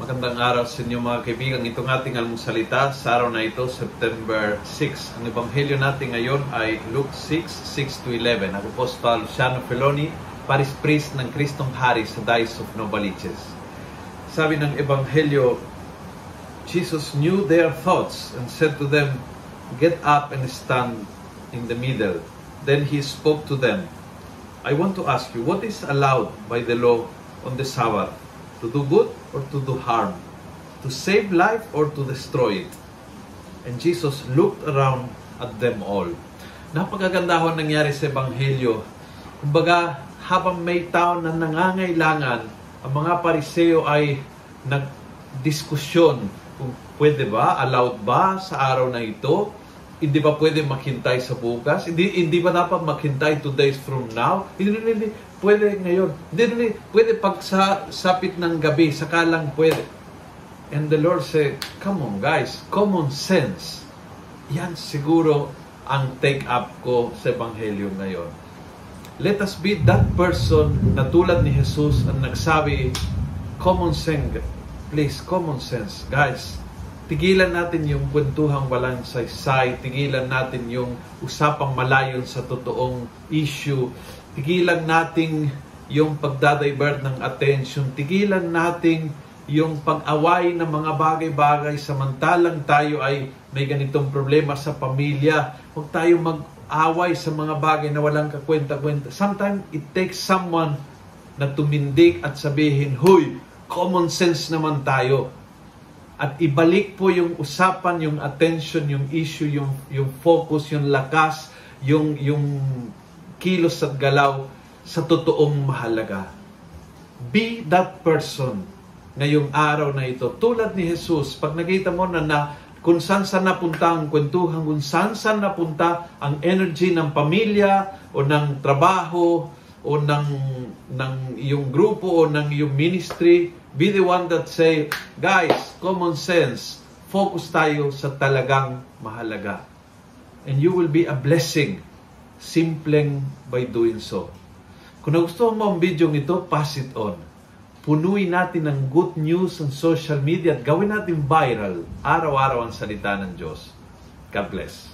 Magandang araw sa inyo mga kaibigan. Itong ating almusalita sa araw na ito, September 6. Ang ebanghelyo natin ngayon ay Luke 6, 6 to 11. Ako po si Luciano Feloni, Paris Priest ng Kristong Hari sa Dice of Novaliches. Sabi ng ebanghelyo, Jesus knew their thoughts and said to them, Get up and stand in the middle. Then he spoke to them, I want to ask you, what is allowed by the law on the Sabbath? To do good or to do harm? To save life or to destroy it? And Jesus looked around at them all. Napakaganda ho nangyari sa Ebanghelyo. Kumbaga, habang may tao na nangangailangan, ang mga pariseo ay nagdiskusyon kung pwede ba, allowed ba sa araw na ito hindi ba pwede maghintay sa bukas? Hindi, hindi ba dapat maghintay two days from now? Hindi, hindi, hindi. Pwede ngayon. Hindi, hindi. Pwede pag sa sapit ng gabi, saka lang pwede. And the Lord said, come on guys, common sense. Yan siguro ang take up ko sa Ebanghelyo ngayon. Let us be that person na tulad ni Jesus ang nagsabi, common sense. Please, common sense. Guys, tigilan natin yung kwentuhang walang saysay, tigilan natin yung usapang malayon sa totoong issue, tigilan natin yung pagdadivert ng attention, tigilan natin yung pag-away ng mga bagay-bagay. Samantalang tayo ay may ganitong problema sa pamilya. Huwag tayo mag-away sa mga bagay na walang kakwenta-kwenta. Sometimes it takes someone na tumindig at sabihin, Huy, common sense naman tayo at ibalik po yung usapan, yung attention, yung issue, yung yung focus, yung lakas, yung yung kilos at galaw sa totoong mahalaga. Be that person ngayong araw na ito. Tulad ni Jesus, pag nakita mo na, na kung saan saan napunta ang kwentuhan, kung saan saan napunta ang energy ng pamilya o ng trabaho o ng, ng iyong grupo o ng iyong ministry, Be the one that say, guys, common sense, focus tayo sa talagang mahalaga. And you will be a blessing, simpleng by doing so. Kung nagustuhan mo ang video ito, pass it on. Punuin natin ng good news on social media at gawin natin viral araw-araw ang salita ng Diyos. God bless.